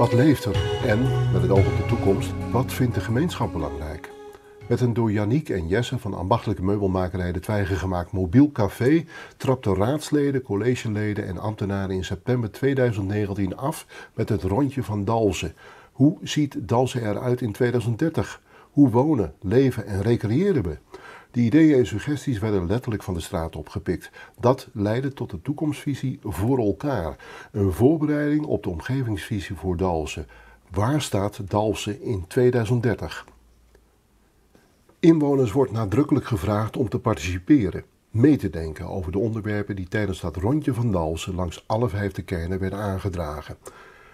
Wat leeft er en, met het oog op de toekomst, wat vindt de gemeenschap belangrijk? Met een door Yannick en Jesse van ambachtelijke meubelmakerij De Twijgen gemaakt mobiel café trapten raadsleden, collegeleden en ambtenaren in september 2019 af met het rondje van Dalsen. Hoe ziet Dalsen eruit in 2030? Hoe wonen, leven en recreëren we? Die ideeën en suggesties werden letterlijk van de straat opgepikt. Dat leidde tot de toekomstvisie voor elkaar. Een voorbereiding op de omgevingsvisie voor Dalsen. Waar staat Dalsen in 2030? Inwoners wordt nadrukkelijk gevraagd om te participeren, mee te denken over de onderwerpen die tijdens dat rondje van Dalsen langs alle vijfde kernen werden aangedragen.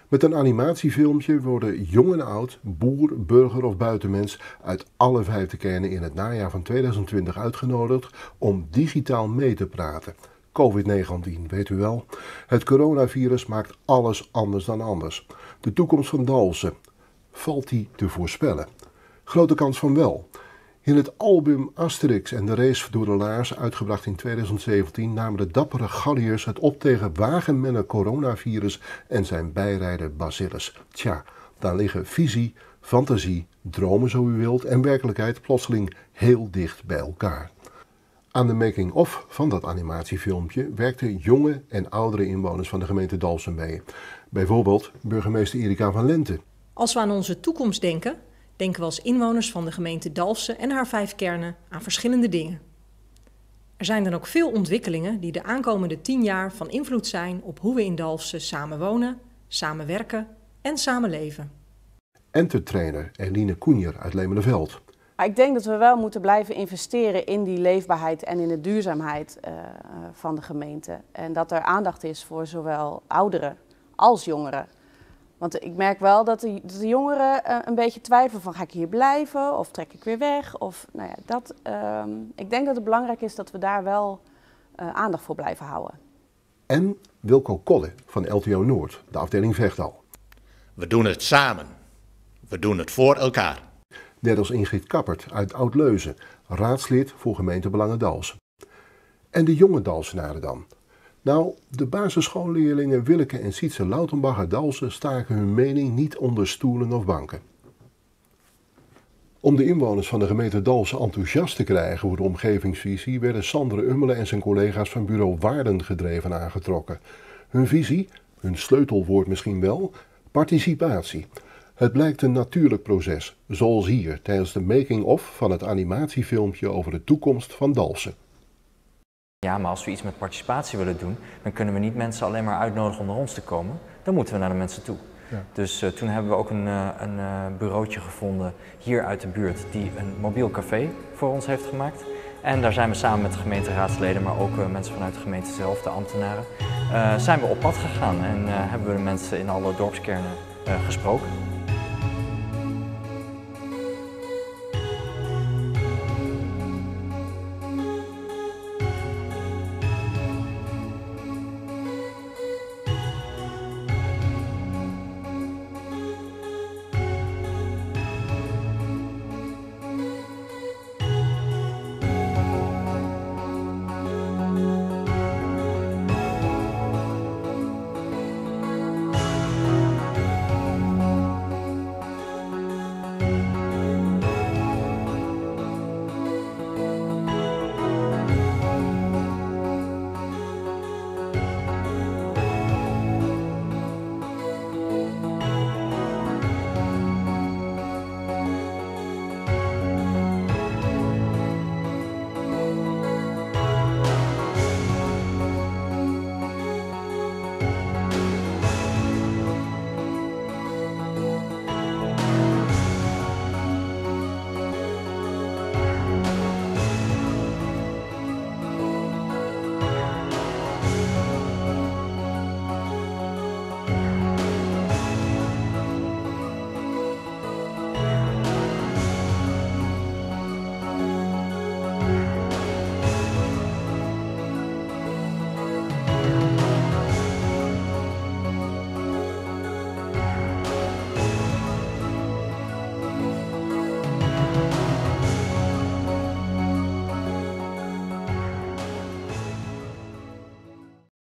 Met een animatiefilmpje worden jong en oud, boer, burger of buitenmens uit alle vijfde kernen in het najaar van 2020 uitgenodigd om digitaal mee te praten. COVID-19, weet u wel. Het coronavirus maakt alles anders dan anders. De toekomst van Dalsen, valt die te voorspellen? Grote kans van wel. In het album Asterix en de race door de laars, uitgebracht in 2017, namen de dappere Galliërs het op tegen wagenmennen coronavirus en zijn bijrijder Bacillus. Tja, daar liggen visie, fantasie, dromen zo u wilt en werkelijkheid plotseling heel dicht bij elkaar. Aan de making-of van dat animatiefilmpje werkten jonge en oudere inwoners van de gemeente Dalsen mee. Bijvoorbeeld burgemeester Erika van Lente. Als we aan onze toekomst denken, denken we als inwoners van de gemeente Dalfsen en haar vijf kernen aan verschillende dingen. Er zijn dan ook veel ontwikkelingen die de aankomende tien jaar van invloed zijn op hoe we in Dalfsen samen wonen, samenwerken en samenleven. Entertrainer Eline Koenier uit Lemelenveld. Ik denk dat we wel moeten blijven investeren in die leefbaarheid en in de duurzaamheid uh, van de gemeente. En dat er aandacht is voor zowel ouderen als jongeren. Want ik merk wel dat de, de jongeren uh, een beetje twijfelen van ga ik hier blijven of trek ik weer weg. Of, nou ja, dat, uh, ik denk dat het belangrijk is dat we daar wel uh, aandacht voor blijven houden. En Wilco Kolle van LTO Noord, de afdeling Vechtal. We doen het samen. We doen het voor elkaar. Net als Ingrid Kappert uit Oud-Leuzen, raadslid voor gemeente Belangen Dalsen. En de jonge Dalsenaren dan, nou, de basisschoolleerlingen Willeke en Sietse Lautenbach uit Dalsen staken hun mening niet onder stoelen of banken. Om de inwoners van de gemeente Dalsen enthousiast te krijgen voor de omgevingsvisie werden Sandre Ummelen en zijn collega's van bureau Waarden gedreven aangetrokken. Hun visie, hun sleutelwoord misschien wel, participatie. Het blijkt een natuurlijk proces, zoals hier tijdens de making-of van het animatiefilmpje over de toekomst van Dalsen. Ja, maar als we iets met participatie willen doen, dan kunnen we niet mensen alleen maar uitnodigen om naar ons te komen. Dan moeten we naar de mensen toe. Ja. Dus uh, toen hebben we ook een, uh, een uh, bureautje gevonden hier uit de buurt die een mobiel café voor ons heeft gemaakt. En daar zijn we samen met de gemeenteraadsleden, maar ook mensen vanuit de gemeente zelf, de ambtenaren, zijn we op pad gegaan en hebben we de mensen in alle dorpskernen gesproken.